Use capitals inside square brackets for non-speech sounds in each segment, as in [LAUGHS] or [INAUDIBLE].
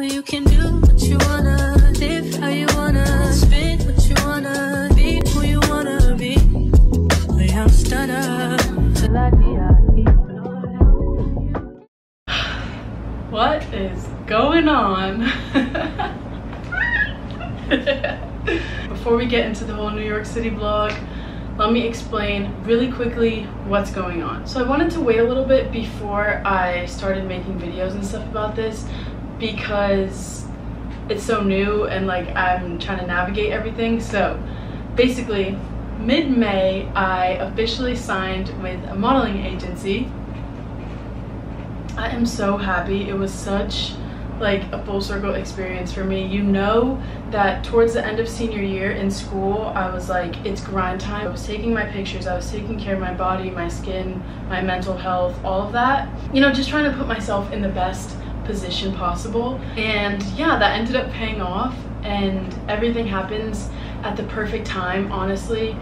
where you can do what you wanna, live how you wanna, what you wanna, be who you wanna be. What is going on? [LAUGHS] Before we get into the whole New York City vlog, let me explain really quickly what's going on. So I wanted to wait a little bit before I started making videos and stuff about this because it's so new and like I'm trying to navigate everything. So basically mid-May I officially signed with a modeling agency. I am so happy. It was such like a full circle experience for me. You know that towards the end of senior year in school, I was like, it's grind time. I was taking my pictures, I was taking care of my body, my skin, my mental health, all of that. You know, just trying to put myself in the best position possible. And yeah, that ended up paying off and everything happens at the perfect time, honestly.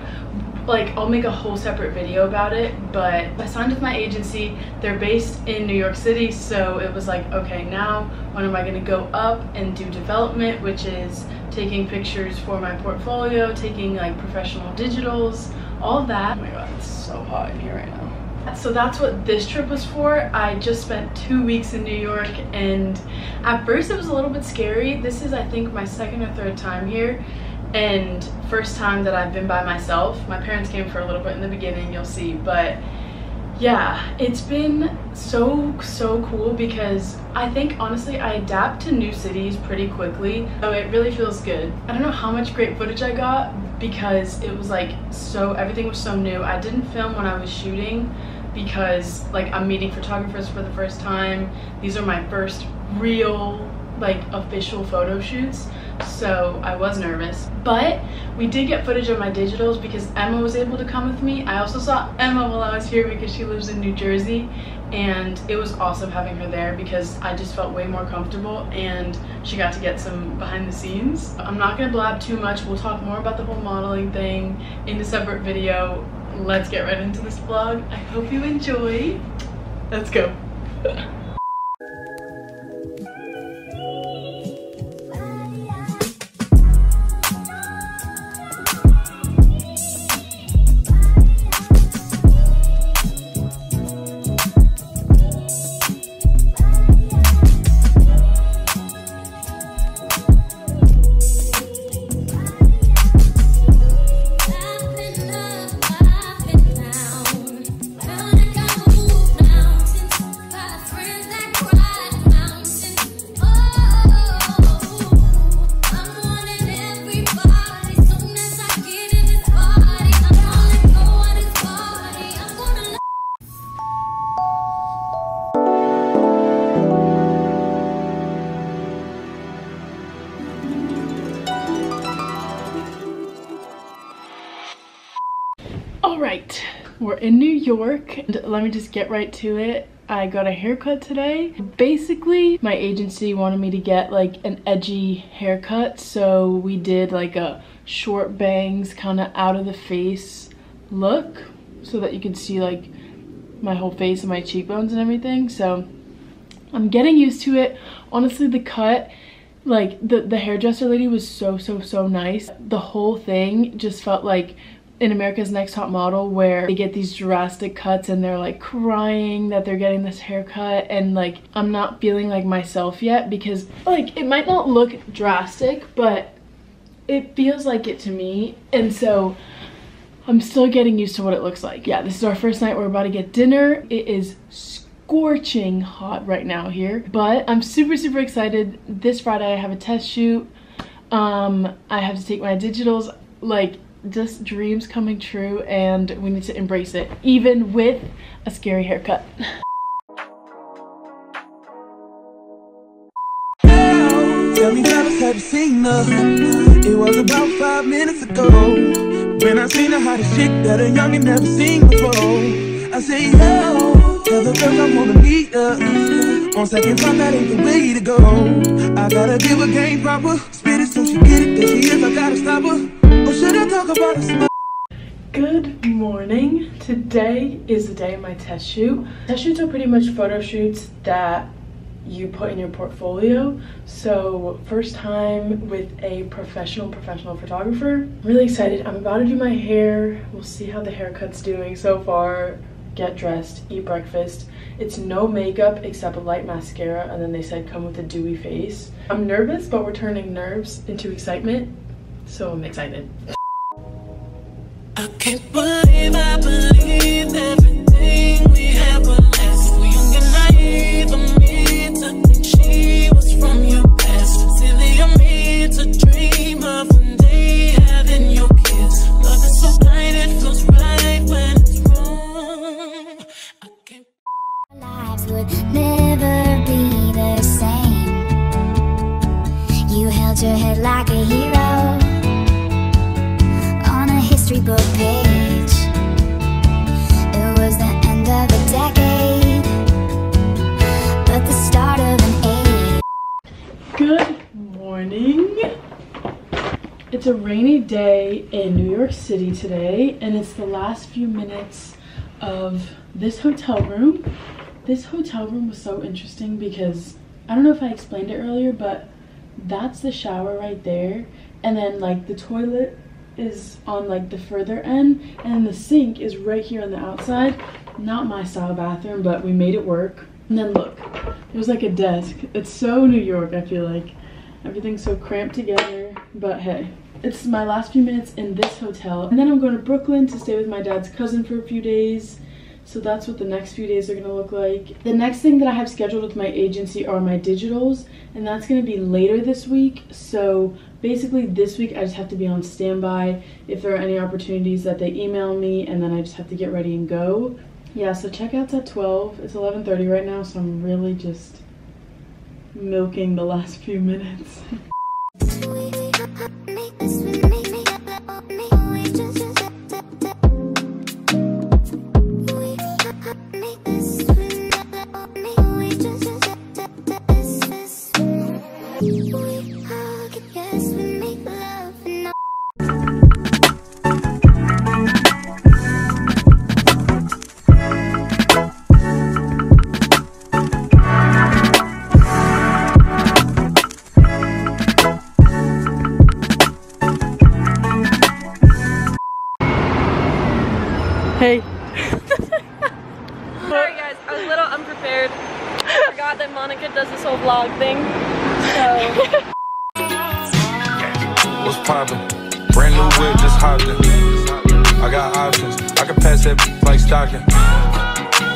Like I'll make a whole separate video about it but I signed with my agency. They're based in New York City so it was like okay now when am I gonna go up and do development which is taking pictures for my portfolio taking like professional digitals all that. Oh my god it's so hot in here right now so that's what this trip was for. I just spent two weeks in New York and at first it was a little bit scary. This is I think my second or third time here and first time that I've been by myself. My parents came for a little bit in the beginning, you'll see, but yeah, it's been so, so cool because I think honestly I adapt to new cities pretty quickly, so it really feels good. I don't know how much great footage I got because it was like so, everything was so new. I didn't film when I was shooting because like I'm meeting photographers for the first time. These are my first real like official photo shoots so I was nervous. But we did get footage of my digitals because Emma was able to come with me. I also saw Emma while I was here because she lives in New Jersey and it was awesome having her there because I just felt way more comfortable and she got to get some behind the scenes. I'm not gonna blab too much. We'll talk more about the whole modeling thing in a separate video. Let's get right into this vlog. I hope you enjoy. Let's go. [LAUGHS] let me just get right to it I got a haircut today. Basically, my agency wanted me to get like an edgy haircut. So we did like a short bangs kind of out of the face look so that you could see like my whole face and my cheekbones and everything. So I'm getting used to it. Honestly, the cut like the the hairdresser lady was so so so nice the whole thing just felt like in America's Next Top Model where they get these drastic cuts and they're like crying that they're getting this haircut and like I'm not feeling like myself yet because like it might not look drastic but it feels like it to me and so I'm still getting used to what it looks like. Yeah, this is our first night. We're about to get dinner. It is scorching hot right now here, but I'm super, super excited. This Friday I have a test shoot. Um, I have to take my digitals. Like, just dreams coming true and we need to embrace it even with a scary haircut? It was about five minutes ago. When I seen the hottest chick that a youngin' never seen before. I say yo, tell the girls I wanna meet On second thought that ain't the way to go. I gotta give her game proper. Spit it so she get it, there she is, I gotta stop her Good morning. Today is the day of my test shoot. Test shoots are pretty much photo shoots that you put in your portfolio. So first time with a professional, professional photographer. Really excited. I'm about to do my hair. We'll see how the haircut's doing so far. Get dressed, eat breakfast. It's no makeup except a light mascara and then they said come with a dewy face. I'm nervous, but we're turning nerves into excitement. So I'm excited. I can't believe Good morning. It's a rainy day in New York City today, and it's the last few minutes of this hotel room. This hotel room was so interesting because I don't know if I explained it earlier, but that's the shower right there, and then like the toilet is on like the further end, and the sink is right here on the outside. Not my style bathroom, but we made it work. And then look, there's like a desk. It's so New York, I feel like. Everything's so cramped together, but hey. It's my last few minutes in this hotel. And then I'm going to Brooklyn to stay with my dad's cousin for a few days. So that's what the next few days are gonna look like. The next thing that I have scheduled with my agency are my digitals, and that's gonna be later this week. So basically this week I just have to be on standby if there are any opportunities that they email me and then I just have to get ready and go. Yeah, so checkout's at 12. It's 11.30 right now, so I'm really just milking the last few minutes. [LAUGHS] Brand new whip, just hopped in. I got options. I can pass that like stocking.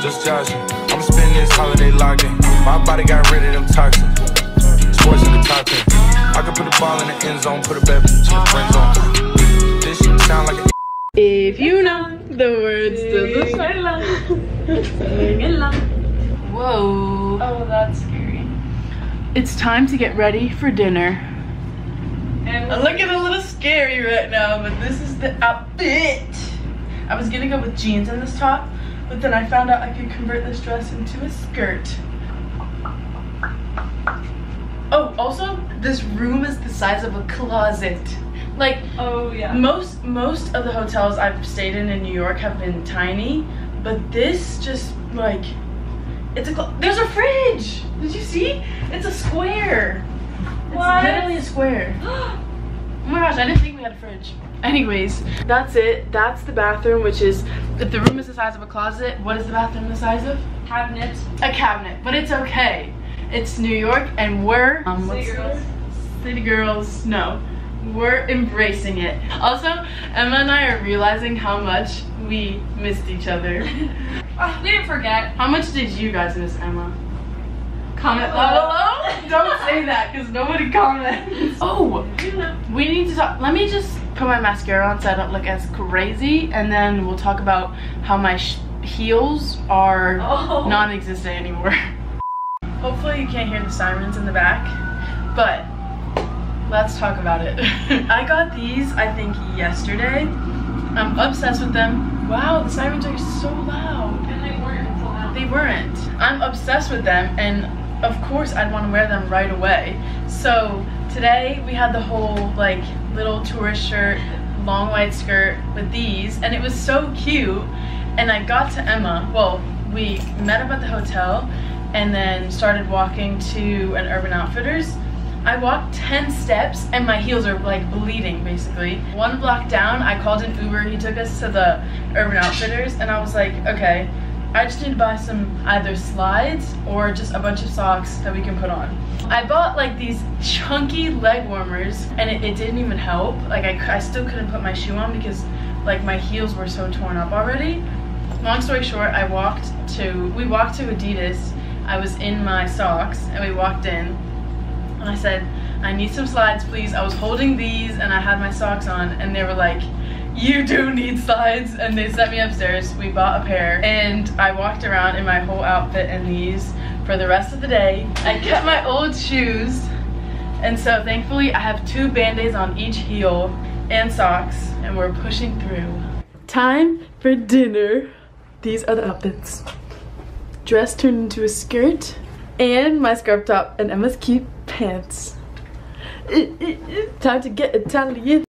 Just joshing. I'ma spend this holiday locking. My body got rid of them toxins. Sports in the top 10. I can put the ball in the end zone, put a bad bitch in the friend zone. This shit sound like a If you know the words to the song. [LAUGHS] Whoa. Oh that's scary. It's time to get ready for dinner. And I'm looking a little scary right now, but this is the outfit. I was gonna go with jeans and this top, but then I found out I could convert this dress into a skirt. Oh, also, this room is the size of a closet. Like, Oh yeah. most most of the hotels I've stayed in in New York have been tiny, but this just like it's a there's a fridge. Did you see? It's a square. It's What? literally a square. [GASPS] [GASPS] [GASPS] Oh my gosh, I didn't think we had a fridge. Anyways, that's it. That's the bathroom, which is if the room is the size of a closet, what is the bathroom the size of? Cabinet. A cabinet. But it's okay. It's New York and we're um, City girls. word? City girls. No. We're embracing it. Also, Emma and I are realizing how much we missed each other. Oh, [LAUGHS] we didn't forget. How much did you guys miss Emma? Comment below. [LAUGHS] Don't say that because nobody comments. [LAUGHS] Oh, we need to talk. Let me just put my mascara on so I don't look as crazy, and then we'll talk about how my sh- heels are Oh. non-existent anymore. [LAUGHS] Hopefully you can't hear the sirens in the back, but let's talk about it. [LAUGHS] I got these, I think, yesterday. I'm obsessed with them. Wow, the sirens are so loud. And they weren't until now. They weren't. I'm obsessed with them, and of course I'd want to wear them right away. So today we had the whole like little tourist shirt, long white skirt with these, and it was so cute. And I got to Emma. Well, we met up at the hotel, and then started walking to an Urban Outfitters. I walked 10 steps and my heels are like bleeding basically. One block down, I called an Uber. He took us to the Urban Outfitters and I was like, okay, I just need to buy some either slides or just a bunch of socks that we can put on. I bought like these chunky leg warmers and it, it didn't even help. Like I, I still couldn't put my shoe on because like my heels were so torn up already. Long story short, I walked to, we walked to Adidas. I was in my socks and we walked in and I said, I need some slides, please. I was holding these and I had my socks on and they were like, you do need slides. And they sent me upstairs. We bought a pair and I walked around in my whole outfit in these for the rest of the day. I kept my old shoes. And so thankfully I have two band-aids on each heel and socks and we're pushing through. Time for dinner. These are the outfits. Dress turned into a skirt and my scarf top and Emma's cute pants. [LAUGHS] Time to get Italian.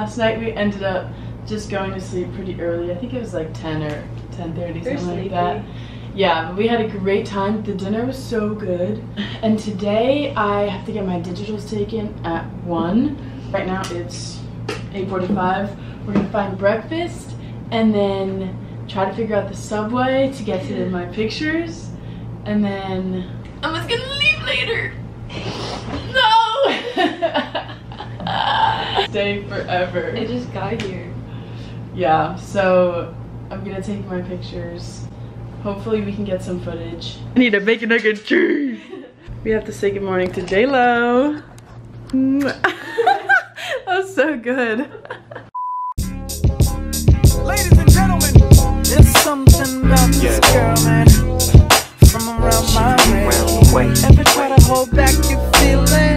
Last night we ended up just going to sleep pretty early. I think it was like 10 or 10:30, something like that. Yeah, but we had a great time. The dinner was so good. And today I have to get my digitals taken at 1. Right now it's 8.45. We're gonna find breakfast and then try to figure out the subway to get to my pictures. And then I was gonna leave later. No! [LAUGHS] Stay forever. I just got here. Yeah, so I'm gonna take my pictures. Hopefully we can get some footage. I need a bacon egg and cheese. [LAUGHS] We have to say good morning to J-Lo. [LAUGHS] that was so good. Ladies and gentlemen, there's something about this girl, man. From around my way. Ever try to hold back your feelings?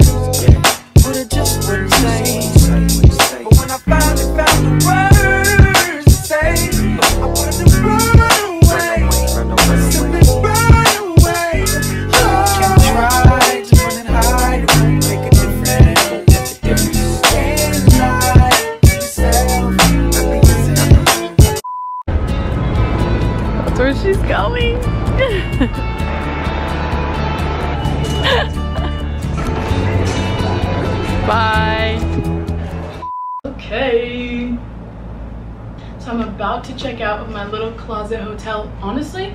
About to check out of my little closet hotel. Honestly,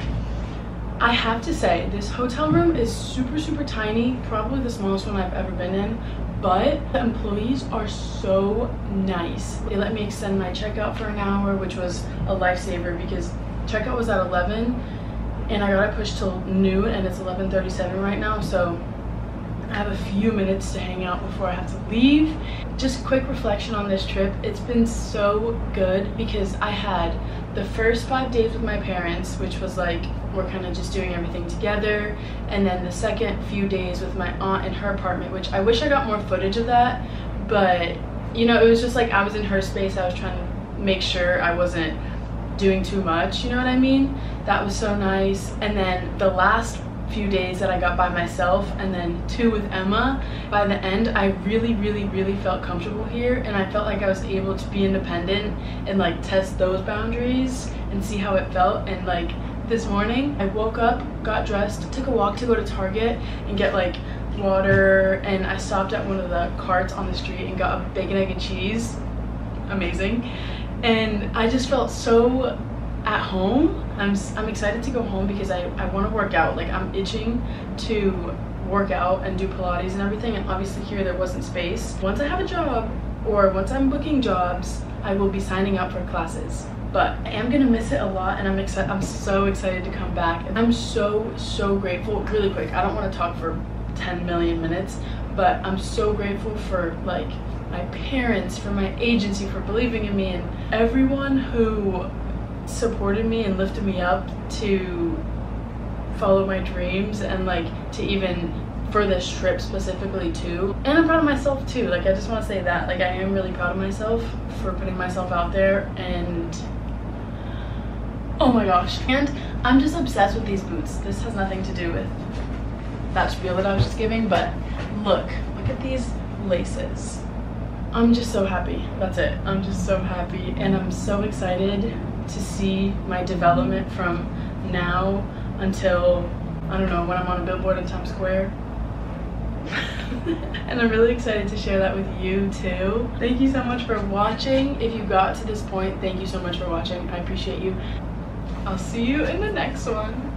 I have to say, this hotel room is super, super tiny. Probably the smallest one I've ever been in. But the employees are so nice. They let me extend my checkout for an hour, which was a lifesaver because checkout was at 11 and I got it pushed till noon and it's 11.37 right now. So I have a few minutes to hang out before I have to leave. Just quick reflection on this trip. It's been so good because I had the first five days with my parents, which was like we're kind of just doing everything together, and then the second few days with my aunt in her apartment, which I wish I got more footage of that, but you know, it was just like I was in her space. I was trying to make sure I wasn't doing too much, you know what I mean? That was so nice. And then the last few days that I got by myself and then two with Emma, by the end I really, really, really felt comfortable here and I felt like I was able to be independent and like test those boundaries and see how it felt and like this morning I woke up, got dressed, took a walk to go to Target and get like water and I stopped at one of the carts on the street and got a bacon, egg and cheese. Amazing. And I just felt so at home. I'm, I'm excited to go home because I, I want to work out. Like I'm itching to work out and do Pilates and everything. And obviously here there wasn't space. Once I have a job or once I'm booking jobs, I will be signing up for classes. But I am gonna miss it a lot and I'm excited I'm so excited to come back. And I'm so, so grateful. Really quick, I don't want to talk for 10 million minutes, but I'm so grateful for like my parents, for my agency, for believing in me and everyone who supported me and lifted me up to follow my dreams and like to even for this trip specifically too. And I'm proud of myself too. Like I just want to say that. Like I am really proud of myself for putting myself out there and oh my gosh. And I'm just obsessed with these boots. This has nothing to do with that spiel that I was just giving, but look, look at these laces. I'm just so happy. That's it. I'm just so happy and I'm so excited to see my development from now until I don't know when I'm on a billboard in Times Square. [LAUGHS] and I'm really excited to share that with you too. Thank you so much for watching. If you got to this point, thank you so much for watching. I appreciate you. I'll see you in the next one.